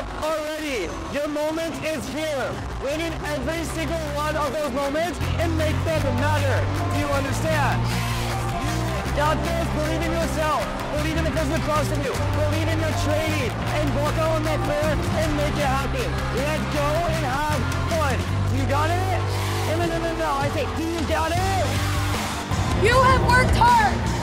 up already. Your moment is here. Win in every single one of those moments and make them matter. Do you understand? Got this. Believe in yourself. Believe in the person across from you. Believe in your training. And walk out on that floor and make it happen. Let's go and have fun. You got it? No, no, no, no, no. I say, you got it? You have worked hard.